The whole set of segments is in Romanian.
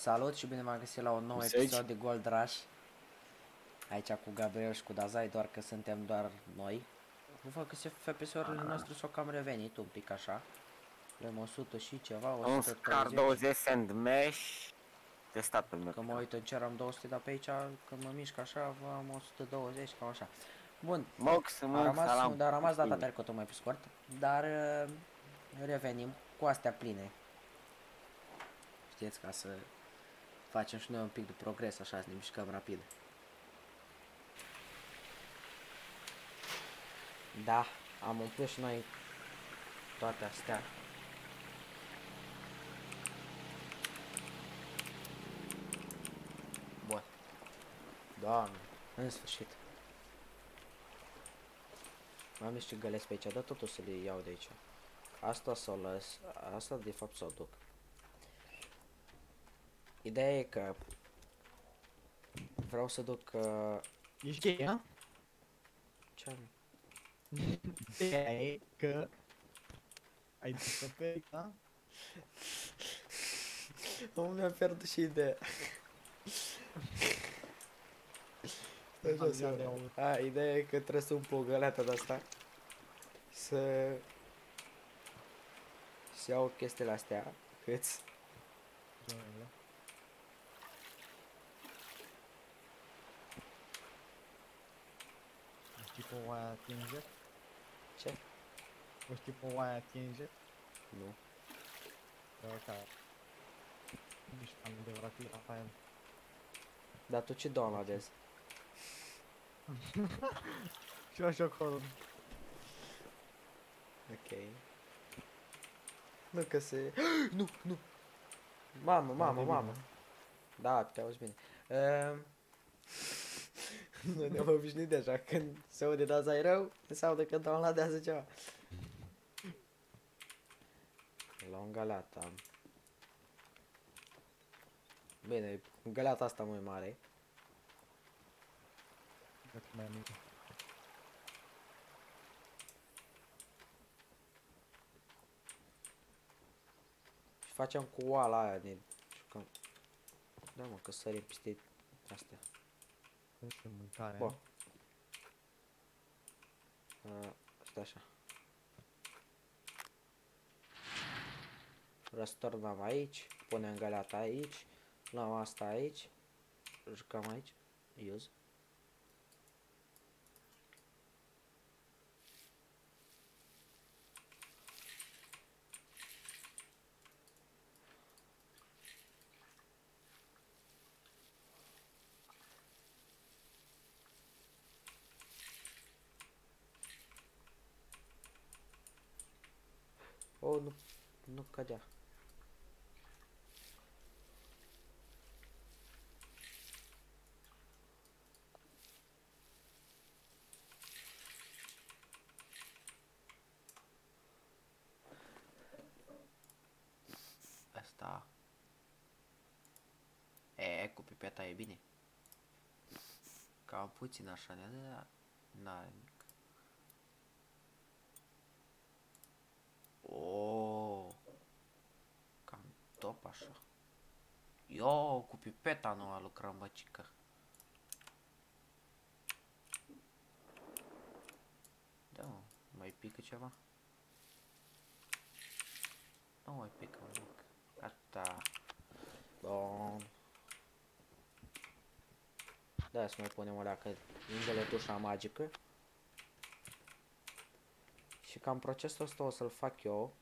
Salut și bine m-am găsit la un nou Ești aici? episod de Gold Rush. Aici cu Gabriel și cu Dazai, doar că suntem doar noi. Văd că se FPS-urile noastre s-au cam revenit un pic așa. Avem 100 și ceva, Un scar 130 20 sand mesh testat pe meu. Că mă uit în cer am 200, dar pe aici când mă mișc așa am 120, cam așa. Bun, Mox, a mox, rămas, salam. dar a rămas data trecută mai pe scurt Dar uh, revenim cu astea pline. Știți, ca să facem și noi un pic de progres așa, să ne mișcăm rapid Da, am umplut și noi toate astea. Bun. Doamne, în sfârșit. Am niște găleți pe aici, dar totul să le iau de aici. Asta să o las, asta de fapt să o duc. Ideea e că vreau să duc uh, Ești gay, a? ce am? Ideea e că ai descoperit, da? Omul mi-a pierdut și ideea. Stai Am jos, zis de eu. aur. A, ideea e că trebuie să umplu o găleată de asta. Să... Să iau chestiile astea. Câți? Joile. O știi pe oaia Tinger? Ce? O știi pe oaia Tinger? Nu. Pe care... Ești fan adevărat cu Rafael. Dar tu ce downloadezi? Și eu joc horror. Ok. Nu că se... nu, nu! Mamă, mamă, bine. mamă. Da, te auzi bine. Um... nu ne-am obișnuit deja. Când se aude daza e rău, înseamnă că downloadează ceva. La un galeata. Bine, galeata asta mai mare. Dacă mai am mică. Și facem cu oala aia, ne jucăm. Da, mă, că sărim peste astea. Este mâncare. Bă. Uh, stai așa. Răsturnăm aici, punem găleata aici, luăm asta aici, jucăm aici, use. Oh, nu, nu cădea. Asta. E, cu pipeta e bine. Cam puțin așa, ne da, n-are Oh, cam top așa. Yo, cu pipeta nu a lucrat băcică. Da, mă, mai pică ceva? Nu mai pică nimic. Gata. Bun. Da, să mai punem o leacă lângă tușa magică. Și cam procesul ăsta o să-l fac eu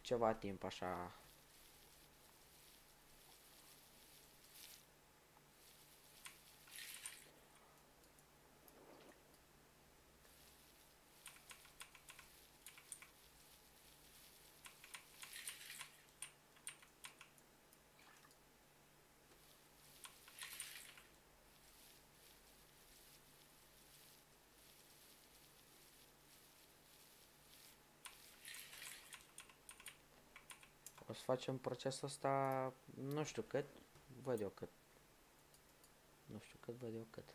ceva timp așa. Facem procesul ăsta, nu știu cât, văd eu cât. Nu știu cât, văd eu cât.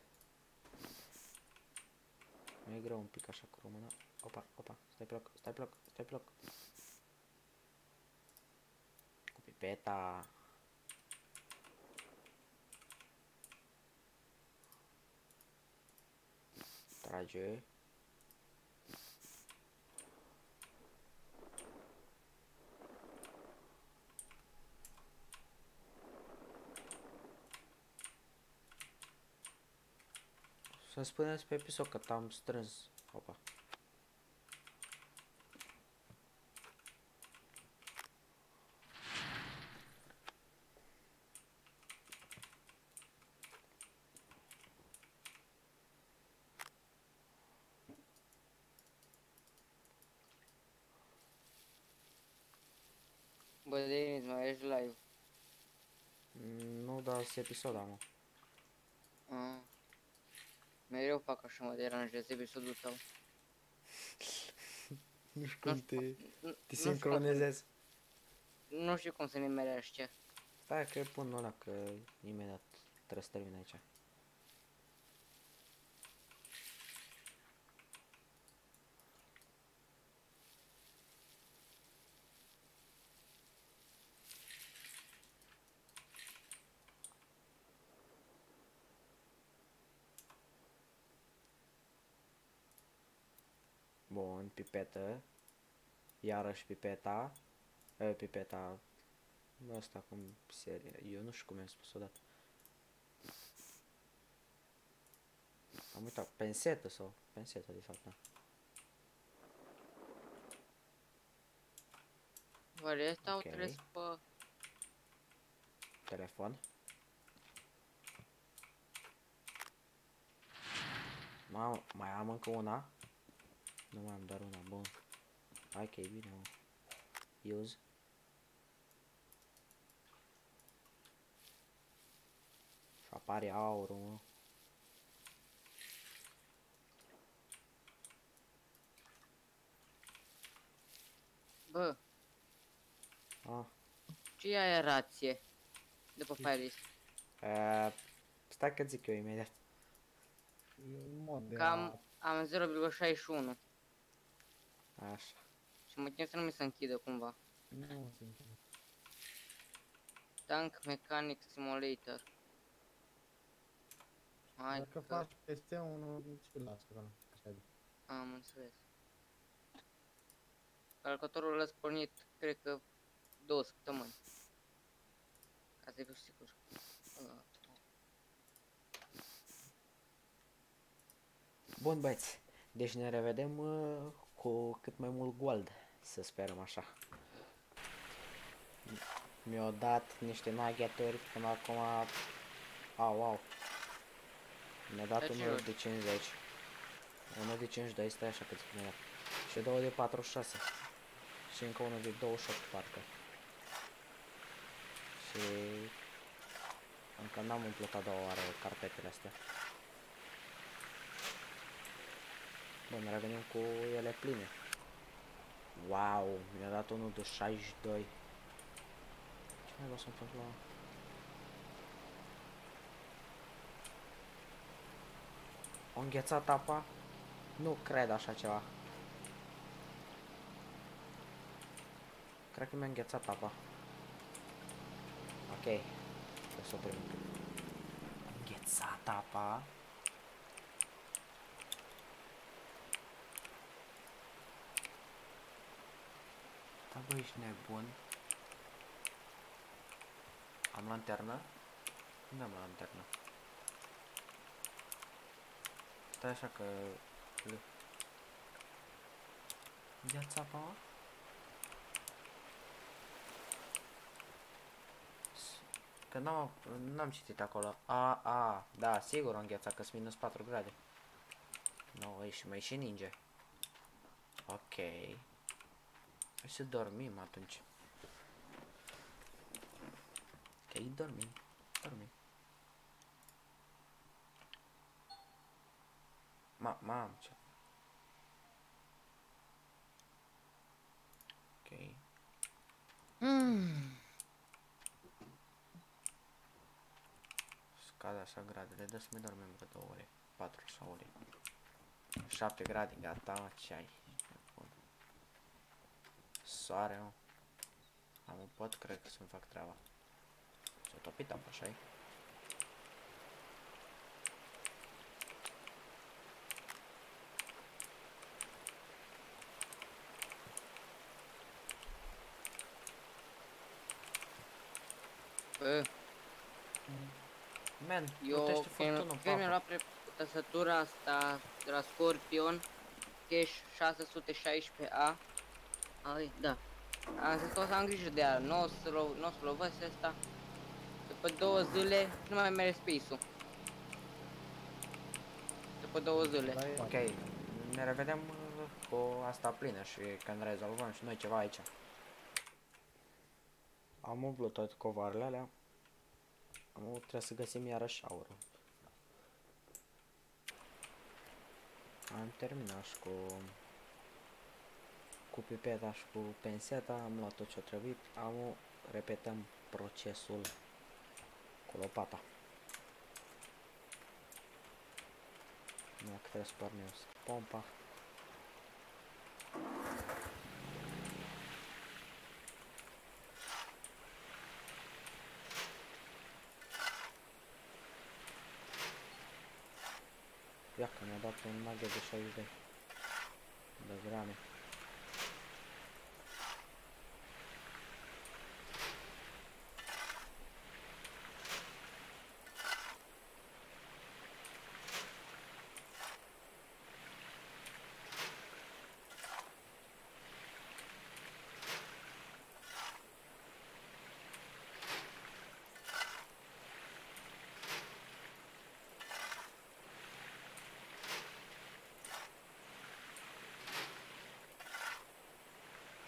Nu e greu un pic așa cu română. Opa, opa, stai pe loc, stai pe loc, stai pe loc. Pipeta. Trage. Să spuneți pe episod că am strâns. Opa. Bă, Denis, mai ești live. Mm, Nu, dar sunt episod am. Ah. Mereu fac așa, mă deranjez episodul tău. Nu știu cum te, Nu- te nu știu cum să- sincronizezi. Nu știu cum să ne merește. Stai că pun ăla că imediat trebuie să termin aici. Bun, pipetă. Iarăși pipeta. E, pipeta. Asta cum serie. Eu nu știu cum i-am spus odată. Am uitat. Pensetă sau? Pensetă de fapt, da. Oare ăsta Ok. au tres pe... Telefon. Mamă, mai am încă una? Nu mai am doar una, bun. Hai că e bine, mă. Use. Și apare aurul, mă. Bă, Ah. ce e aia rație? După filelist. Uh, stai că zic eu imediat. E un mod de Cam am 0,61 Așa. și mă tem să nu mi se închidă cumva. a... Nu, sincer. Tank Mechanic Simulator. Hai Dacă că faci peste unul, ce lasă acolo? Așa de. am înțeles. Calculatorul l-a pornit, cred că două săptămâni. Ca să fiu sigur. Uh, Bun băieți, deci ne revedem uh, cu cât mai mult gold, să sperăm așa. Mi-au dat niște nuggeturi până acum, au, au. Mi-a dat De ce unul ori? de 50, unul de 52, stai așa cât mi-a dat. Și două de 46. Și încă unul de 28 parcă. Și încă n-am umplut a doua oară carpetele astea. Bun, revenim cu ele pline. Wow, mi-a dat unul de 62. Ce mai să-mi fac la... O înghețat apa? Nu cred așa ceva. Cred că mi-a înghețat apa. Ok. O să oprim. Înghețat apa? Da, bă, ești nebun. Am lanternă? Unde am lanternă? Stai așa că... Viața apa? mă? S- Că n-am, n-am citit acolo. A, a, da, sigur am gheața că sunt minus 4 grade. Nu, no, și mai și ninge. Ok. Hai să dormim atunci. Ok, dormim. Dormim. Ma, mam, ce? Ok. Mm. Scade așa gradele, dă să mai dormim vreo două ore. 4 sau ore. 7 grade, gata, mă, ce ai? Bun. Soare, mă. Am un pot, cred că să-mi fac treaba. S-a topit apa, așa -i? Bă, Man, eu plutește când furtunul când mi-am papa. luat pre- trăsătura asta de la Scorpion, cash 616A. Ai, da. Am zis că o să am grijă de ea, nu o să lo- n-o să lovesc asta. După două zile, nu mai merge space-ul. După două zile. Da, e. Ok, ne revedem uh, cu asta plină și când rezolvăm și noi ceva aici. Am umplut tot covarele alea. Am trebuie să găsim iarăși aurul. Am terminat și cu cu pipeta și cu penseta, am luat tot ce a trebuit. Am repetăm procesul cu lopata. Dacă trebuie să pornesc pompa. Ia că mi-a dat un nugget de 60 de, de grame.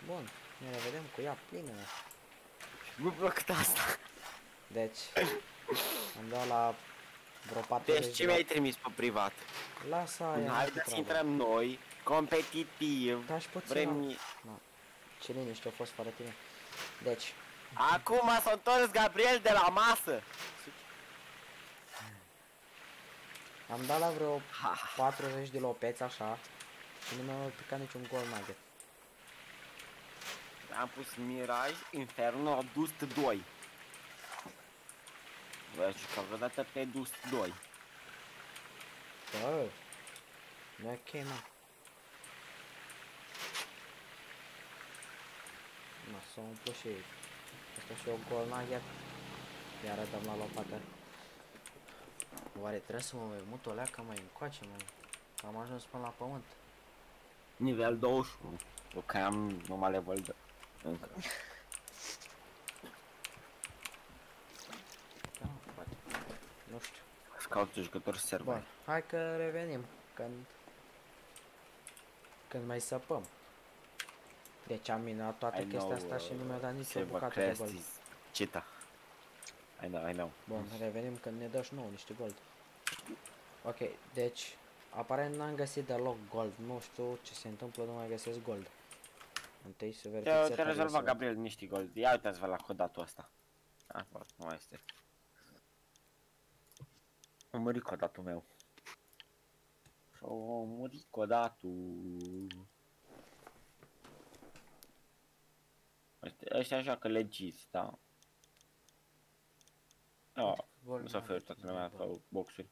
Bun, ne revedem cu ea plină. Nu blocat asta. Deci, am dat la vreo 40 Deci ce de mi-ai trimis pe privat? Lasă aia, n-ai Haideți să treabă. intrăm noi, competitiv. Da, și puțin. Vrem... Ce liniște a fost fără tine. Deci, Acum s-a întors Gabriel de la masă. am dat la vreo Ha. 40 de lopeți așa și nu mi-a picat niciun gol nugget. Am pus Mirage Inferno Dust 2. Vă că vreodată pe Dust 2. Bă, nu e ok, mă. Mă, s-a umplut și asta și o gol nugget. Iar dăm la lopată. Oare trebuie să mă mai mut o leacă mai încoace, mai? Am ajuns până la pământ. Nivel 21. Eu că am numai level 2. Încă. Da, poate. Nu știu. Își caută jucători serveri. Bun, hai că revenim când când mai săpăm. Deci am minat toată I chestia know, asta și nu mi-a dat nici o Silver bucată de Crest gold. is Cheetah. I know, I know. Bun, revenim când ne dă și nouă niște gold. Ok, deci aparent n-am găsit deloc gold. Nu știu ce se întâmplă, nu mai găsesc gold. Întâi să Te-a verificăm. te rezolvat Gabriel niște gol. Ia uitați-vă la codatul ăsta. Ah, bă, nu mai este. Am murit codatul meu. Și-a murit codatul. Ăștia, ăștia joacă legiți, da? Da, nu s-a oferit toată lumea pe boxuri.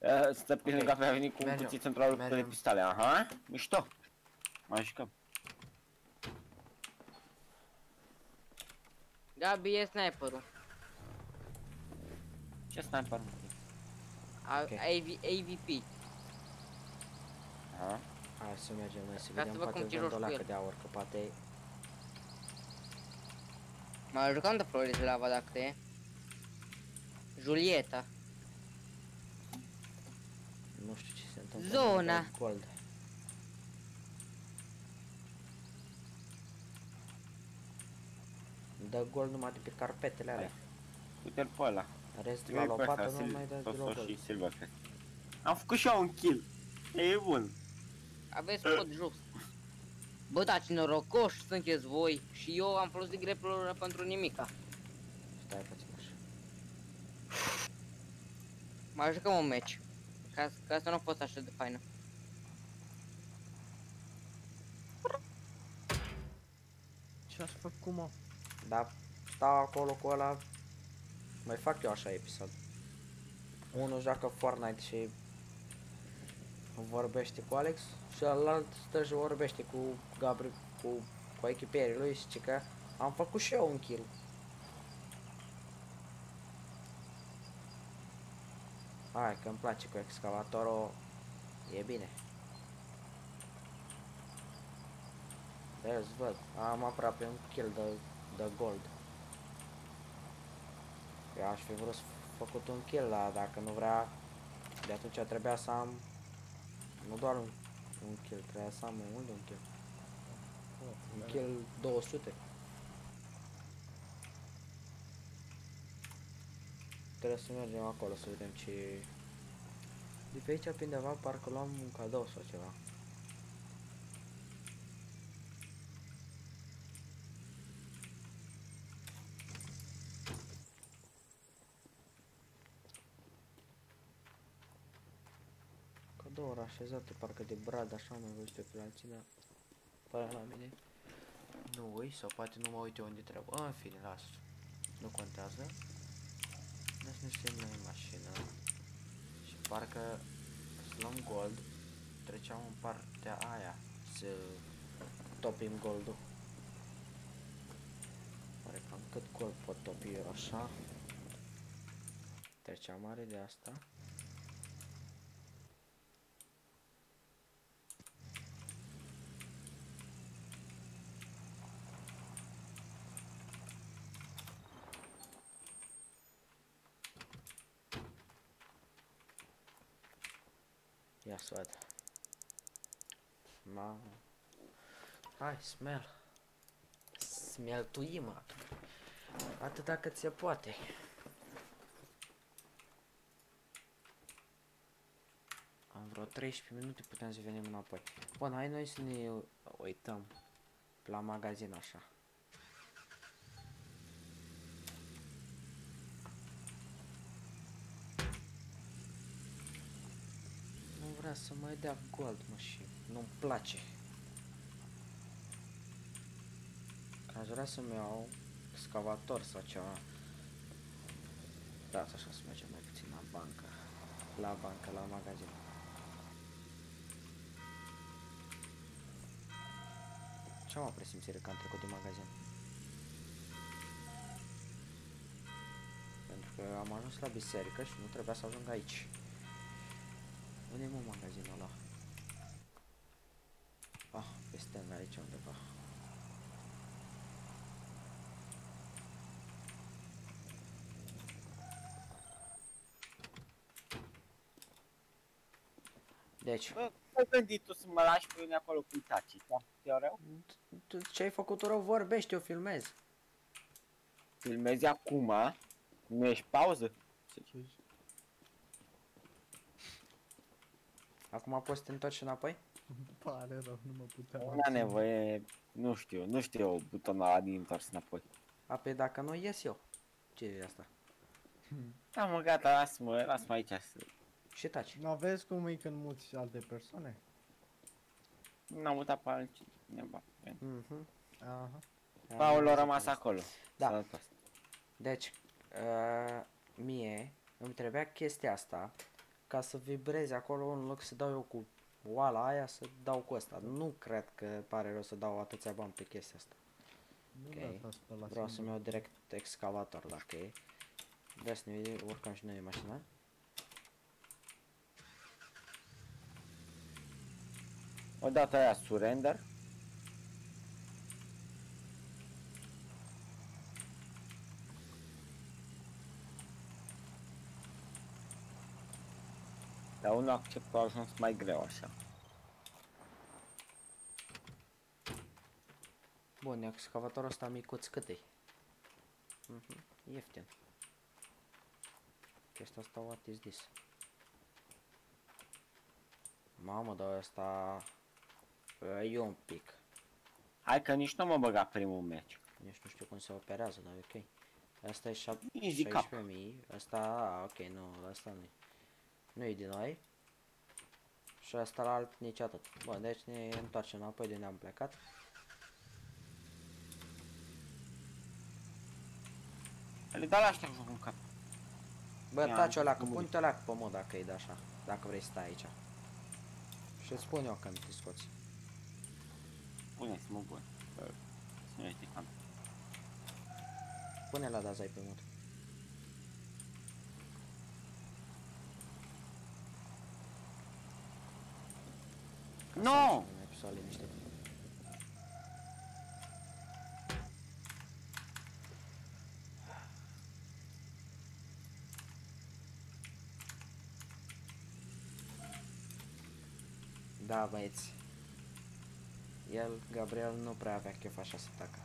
Eh, Stă pe lângă a venit cu un Mergem. cuțit într-o luptă de Mergem. pistole, aha, mișto. Mai jucăm. Gabi e sniperul. Ce sniper? A, Ok. AV, AVP. Aha. Hai să mergem noi să Ca vedem, să văd poate cum vând joci o cu leacă el. de aur, că poate Mă jucam de Floris Lava dacă te e. Julieta. nu știu ce se întâmplă. Zona. nu dă Gold. Dă gold numai de pe carpetele alea. Uite-l pe ăla. Rest Uite la pe ăsta, lopată nu Sil- mai dă tot deloc tot gold. și Silvercrest. Am făcut și eu un kill. E bun. Aveți cod jos. Bă, da, ce norocoși sunteți voi și eu am folosit grepul pentru nimica. Stai puțin așa. Mai jucăm un meci. Ca, ca asta nu a fost așa de faină. Ce aș făcut, mă? Da, stau acolo cu ăla. Mai fac eu așa episod. Unul joacă Fortnite și vorbește cu Alex și alalt stă și vorbește cu Gabriel, cu, cu echipierii lui și că am făcut și eu un kill. Hai că îmi place cu excavatorul, e bine. Vezi, văd, am aproape un kill de, de gold. Eu aș fi vrut să făcut un kill, dar dacă nu vrea, de atunci trebuia să am nu doar un, un kill, trebuia să am mai mult de un kill. Un kill 200. Trebuie să mergem acolo să vedem ce... De pe aici, pe undeva, parcă luam un cadou sau ceva. Cadouri așezate, parcă de brad, așa am mai văzut eu pe alții, dar... Pare la mine. Nu ui, sau poate nu mă uit eu unde trebuie. În fine, las. Nu contează. Hai să ne știm noi în mașină. Și parcă să luăm gold. Treceam în partea aia. Să topim goldul. Pare cam cât gold pot topi eu așa. Treceam mare de asta. Să văd. Mamă. Hai, smell. Smeltuim atunci. Atâta cât se poate. Am vreo 13 minute, putem să venim înapoi. Bun, hai noi să ne uităm la magazin așa. Nu vrea să mai dea gold, mă, și nu-mi place. Aș vrea să-mi iau excavator sau ceva. Da, așa să mergem mai puțin la bancă. La bancă, la magazin. Ce am presimțire că am trecut de magazin? Pentru că am ajuns la biserică și nu trebuia să ajung aici. Unde e mă magazinul ăla? Ah, pe stânga aici undeva. Deci, Bă, ai gândit tu să mă lași pe mine acolo cu Itachi, da? Te rău? tu ce ai făcut rău vorbești, eu filmez. Filmezi acum, nu ești pauză? Acum poți să te întorci înapoi? Pare rău, nu mă puteam. Nu am nevoie, nu știu, nu știu butonul ăla din întors înapoi. A, pe dacă nu ies eu. Ce e asta? Da, mă, gata, lasă-mă, lasă-mă aici. să- Și taci. Nu vezi cum e când muți alte persoane? N-am mutat pe altcineva. Mhm. Aha. Paul a rămas acolo. Da. Sănătos. Deci, uh, mie îmi trebuia chestia asta ca să vibreze acolo în loc să dau eu cu oala aia să dau cu asta. Nu cred că pare rău să dau atâția bani pe chestia asta. Nu Ok. dați asta la Vreau să-mi singur. iau direct excavator dacă e. Vreau să ne urcăm și noi în mașină. Odată aia surrender. Dar unul accept a ajuns mai greu așa. Bun, excavatorul ăsta micuț cât e? Mhm, ieftin. Chestia asta, what is this? Mamă, dar ăsta... E un pic. Hai că nici nu mă băga primul meci. Nici nu știu cum se operează, dar e ok. Asta e șap- Easy cap. 16.000. Asta, a, ok, nu, asta nu e. Nu iei din noi. Și asta la alt nici atât. Bă, deci ne întoarcem înapoi de unde am plecat. Ele da la asta un în cap. Bă, Ia, taci o leacă, pune-te o leacă pe mă dacă e de așa, dacă vrei să stai aici. Și spun eu când te scoți. Pune, să mă bun. Să nu ești cam. Pune la dazai pe mut. Nu! Mai pus liniște. Da, băieți. El, Gabriel, nu prea avea chef așa să tacă.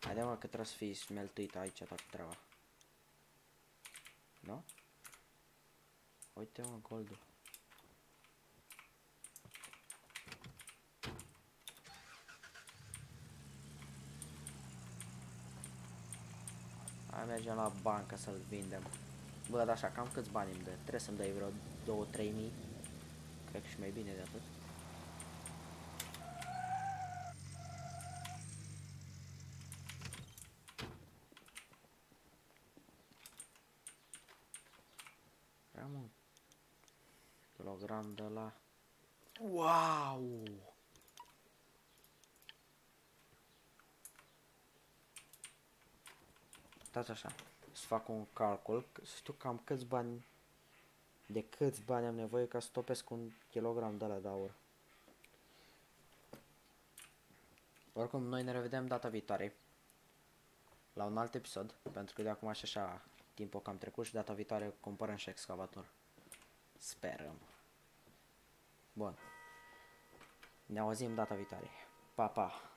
Haide mă că trebuie să fii smeltuit aici toată treaba. Nu? Uite mă, goldul. Hai mergem la bancă să-l vindem. Bă, dar așa, cam câți bani îmi dă? Trebuie să-mi dai vreo 2-3 mii. Cred că și mai bine de atât. Prea mult. Kilogram de la... Wow! Stați așa, să fac un calcul, că să știu cam câți bani, de câți bani am nevoie ca să topesc un kilogram de la de aur. Oricum, noi ne revedem data viitoare la un alt episod, pentru că de acum și așa timpul cam trecut și data viitoare cumpărăm și excavator. Sperăm. Bun. Ne auzim data viitoare. Pa, pa!